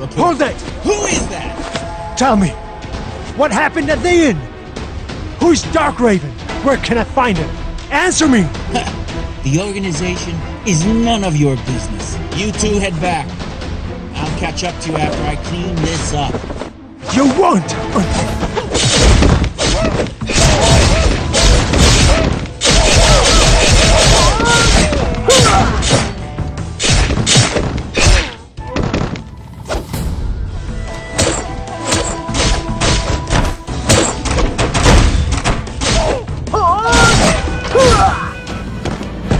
report. Hold it! Who is that? Tell me, what happened at the inn? Who's Dark Raven? Where can I find him? Answer me! The organization is none of your business. You two head back. I'll catch up to you after I clean this up. You won't!